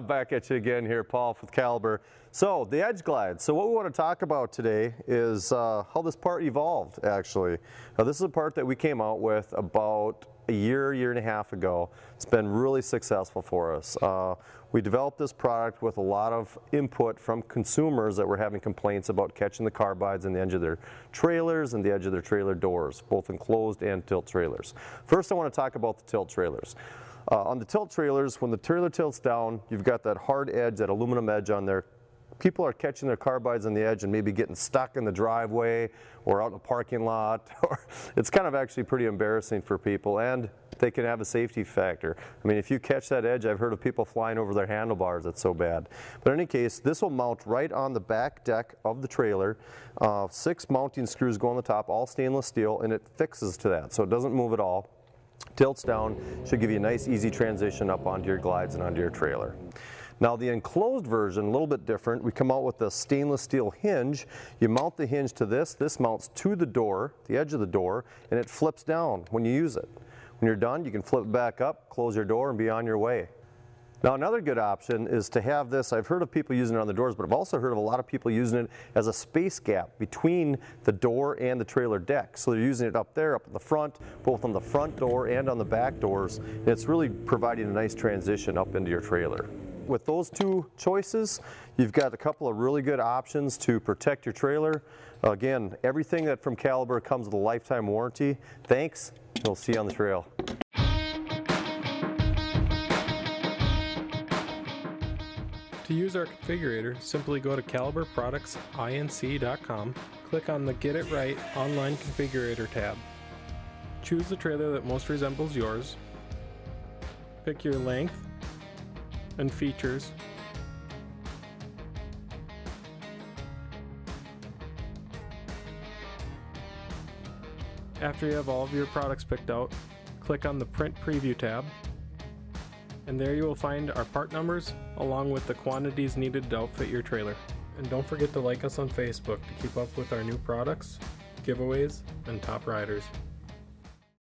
Back at you again here, Paul with Caliber. So the Edge Glide. So what we want to talk about today is uh, how this part evolved actually. Now this is a part that we came out with about a year, year and a half ago. It's been really successful for us. Uh, we developed this product with a lot of input from consumers that were having complaints about catching the carbides in the edge of their trailers and the edge of their trailer doors, both enclosed and tilt trailers. First I want to talk about the tilt trailers. Uh, on the tilt trailers, when the trailer tilts down, you've got that hard edge, that aluminum edge on there. People are catching their carbides on the edge and maybe getting stuck in the driveway or out in a parking lot. it's kind of actually pretty embarrassing for people and they can have a safety factor. I mean, if you catch that edge, I've heard of people flying over their handlebars, it's so bad. But in any case, this will mount right on the back deck of the trailer. Uh, six mounting screws go on the top, all stainless steel, and it fixes to that, so it doesn't move at all tilts down, should give you a nice easy transition up onto your glides and onto your trailer. Now the enclosed version, a little bit different. We come out with a stainless steel hinge. You mount the hinge to this. This mounts to the door, the edge of the door, and it flips down when you use it. When you're done, you can flip it back up, close your door, and be on your way. Now another good option is to have this, I've heard of people using it on the doors, but I've also heard of a lot of people using it as a space gap between the door and the trailer deck. So they're using it up there, up in the front, both on the front door and on the back doors. And it's really providing a nice transition up into your trailer. With those two choices, you've got a couple of really good options to protect your trailer. Again, everything that from Caliber comes with a lifetime warranty. Thanks, we'll see you on the trail. To use our configurator, simply go to caliberproductsinc.com, click on the Get It Right Online Configurator tab. Choose the trailer that most resembles yours, pick your length and features, After you have all of your products picked out, click on the Print Preview tab and there you will find our part numbers along with the quantities needed to outfit your trailer. And don't forget to like us on Facebook to keep up with our new products, giveaways, and top riders.